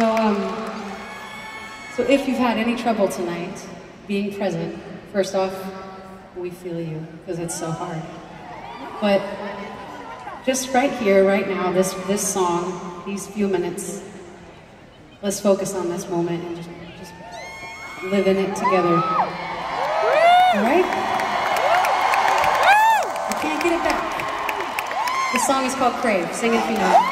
So, um, so if you've had any trouble tonight being present, first off, we feel you because it's so hard. But just right here, right now, this this song, these few minutes, let's focus on this moment and just just live in it together. All right? You can't get it back. The song is called Crave. Sing it if you know.